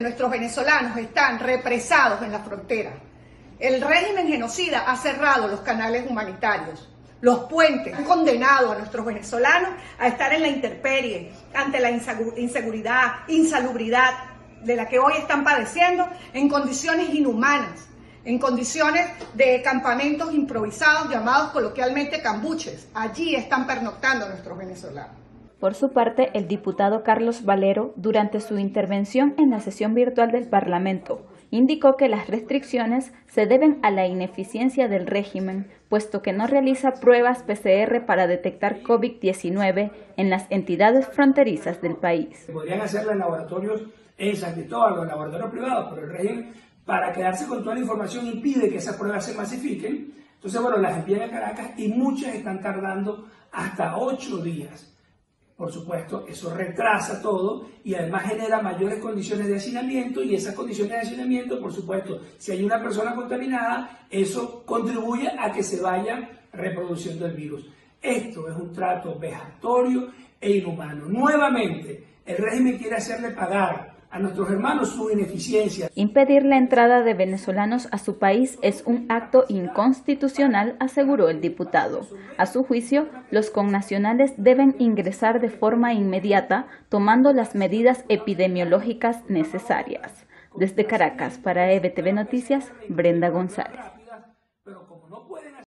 Nuestros venezolanos están represados en la frontera. El régimen genocida ha cerrado los canales humanitarios, los puentes, han condenado a nuestros venezolanos a estar en la intemperie, ante la inseguridad, insalubridad de la que hoy están padeciendo en condiciones inhumanas, en condiciones de campamentos improvisados llamados coloquialmente cambuches. Allí están pernoctando nuestros venezolanos. Por su parte, el diputado Carlos Valero, durante su intervención en la sesión virtual del Parlamento, indicó que las restricciones se deben a la ineficiencia del régimen, puesto que no realiza pruebas PCR para detectar COVID-19 en las entidades fronterizas del país. Podrían hacerlo en laboratorios en San Cristóbal o en laboratorios privados, pero el régimen, para quedarse con toda la información, impide que esas pruebas se masifiquen. Entonces, bueno, las envían a Caracas y muchas están tardando hasta ocho días. Por supuesto, eso retrasa todo y además genera mayores condiciones de hacinamiento y esas condiciones de hacinamiento, por supuesto, si hay una persona contaminada, eso contribuye a que se vaya reproduciendo el virus. Esto es un trato vejatorio e inhumano. Nuevamente, el régimen quiere hacerle pagar a nuestros hermanos su ineficiencia. Impedir la entrada de venezolanos a su país es un acto inconstitucional, aseguró el diputado. A su juicio, los connacionales deben ingresar de forma inmediata, tomando las medidas epidemiológicas necesarias. Desde Caracas, para EBTV Noticias, Brenda González.